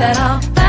that I'll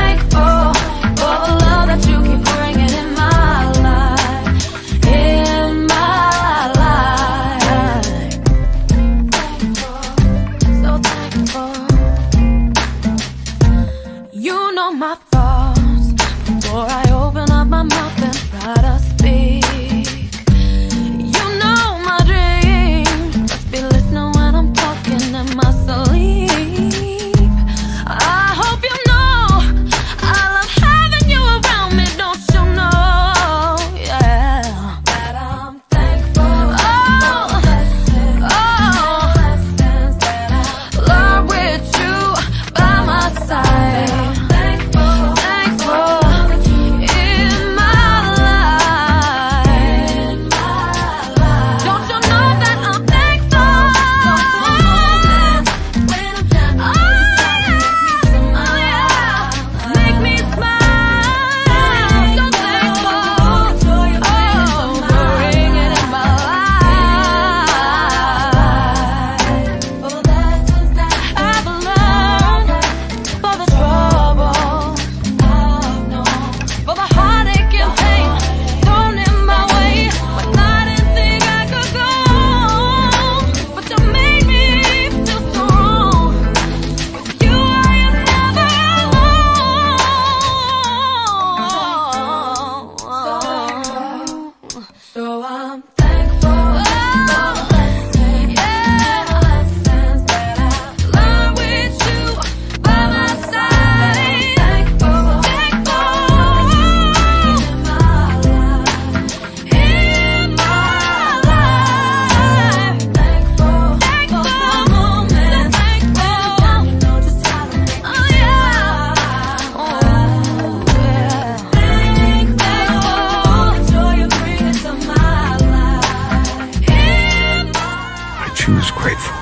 who's grateful.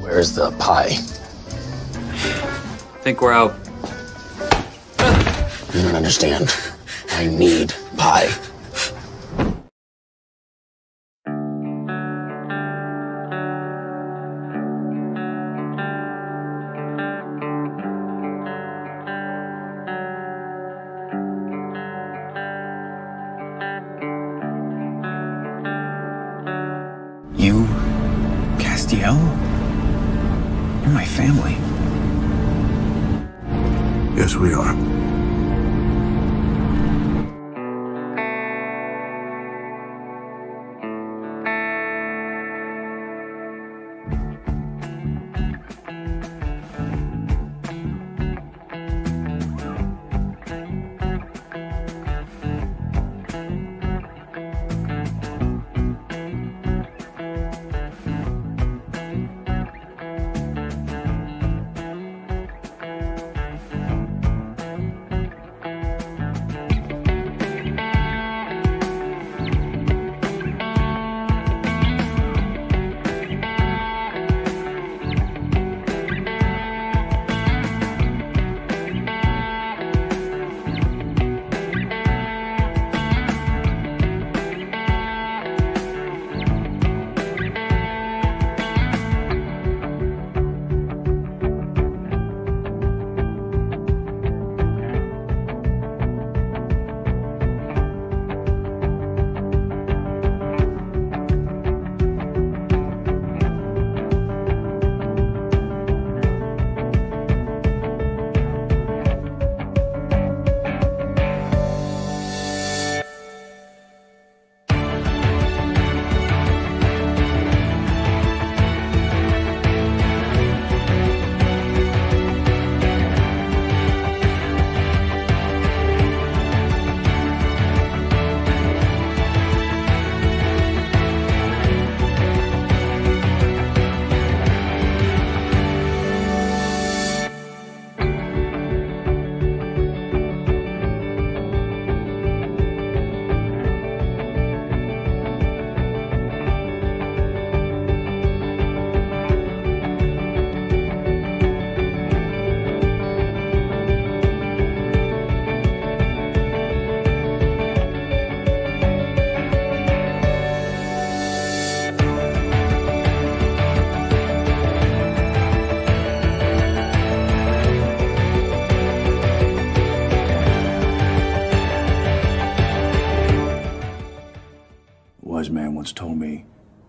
Where's the pie? Think we're out. You don't understand. I need pie. You, Castiel? You're my family. Yes, we are.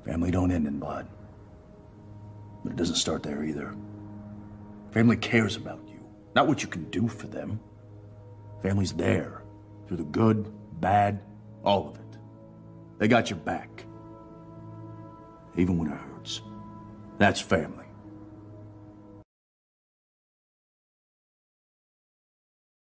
Family don't end in blood. But it doesn't start there either. Family cares about you, not what you can do for them. Family's there, through the good, bad, all of it. They got your back. Even when it hurts. That's family.